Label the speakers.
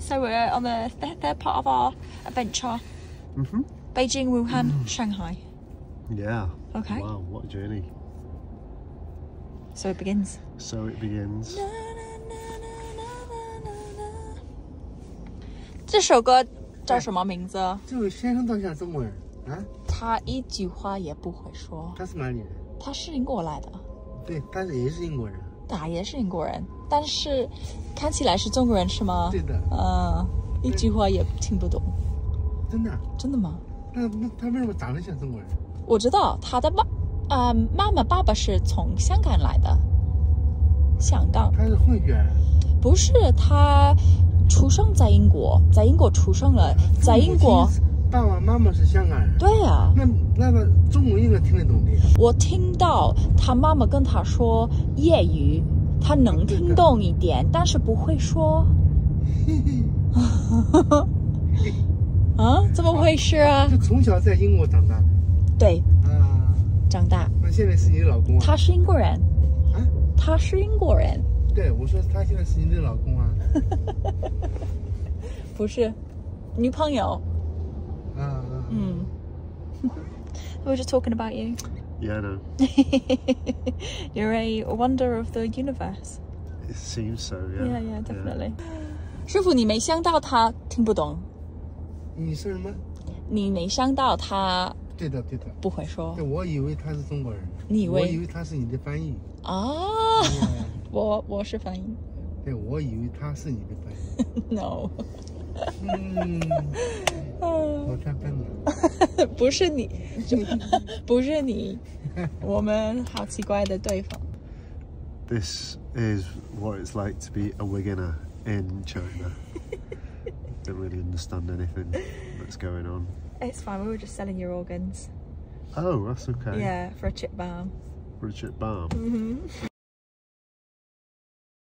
Speaker 1: So we're on the th- third part of our adventure.
Speaker 2: Mm-hmm.
Speaker 1: Beijing, Wuhan, Shanghai.
Speaker 2: Yeah.
Speaker 1: Okay.
Speaker 2: Wow, what a journey.
Speaker 1: So it begins.
Speaker 2: So it begins.
Speaker 1: 这首歌叫什么名字？
Speaker 3: 这位先生倒像中国人啊，
Speaker 1: 他一句话也不会说。
Speaker 3: 他是哪里人？
Speaker 1: 他是英国来的，
Speaker 3: 对，他是也是英国人。
Speaker 1: 他也是英国人， 但是看起来是中国人是吗？
Speaker 3: 对的，
Speaker 1: 嗯，一句话也听不懂。
Speaker 3: 真的啊。
Speaker 1: 真的吗？
Speaker 3: 那那他为什么长得像中国人？
Speaker 1: 我知道他的妈，啊、妈妈爸爸是从香港来的，香港
Speaker 3: 他是混血。
Speaker 1: 不是他出生在英国，在英国出生了，在英国
Speaker 3: 爸爸妈妈是香港人。
Speaker 1: 对啊，
Speaker 3: 那那个中文应该听得懂的呀。
Speaker 1: 我听到他妈妈跟他说粤语，他能听懂一点，但是不会说。啊，怎么回事啊？
Speaker 3: 就从小在英国长大的
Speaker 1: 对，
Speaker 3: 啊。
Speaker 1: 长大，
Speaker 3: 那现在是你的老公啊？
Speaker 1: 他是英国人，
Speaker 3: 啊？
Speaker 1: 他是英国人，
Speaker 3: 对，我说他现在是你的老公啊。
Speaker 1: 不是女朋友。
Speaker 3: 啊啊。
Speaker 1: 嗯，We were just talking about you.
Speaker 2: Yeah, no.
Speaker 1: You're a wonder of the universe.
Speaker 2: It seems so, yeah.
Speaker 1: Yeah, yeah, definitely. 师傅，你没想到他听不懂，
Speaker 3: 你说什么？
Speaker 1: 你没想到他
Speaker 3: 对的，对的。
Speaker 1: 不会说
Speaker 3: 对，我以为他是中国人。
Speaker 1: 你以为
Speaker 3: 我以为他是你的翻译。
Speaker 1: 啊？
Speaker 3: 嗯
Speaker 1: 我我是翻译
Speaker 3: 对，我以为他是你的翻译。
Speaker 1: no，
Speaker 3: 嗯。
Speaker 1: 不是你，不是你，我们好奇怪的对方。
Speaker 2: This is what it's like to be a Wiganer in China. Don't really understand anything that's going on.
Speaker 1: It's fine. We were just selling your organs.
Speaker 2: Oh, that's okay.
Speaker 1: Yeah, for a chip balm.
Speaker 2: Richard Balm.
Speaker 1: hmm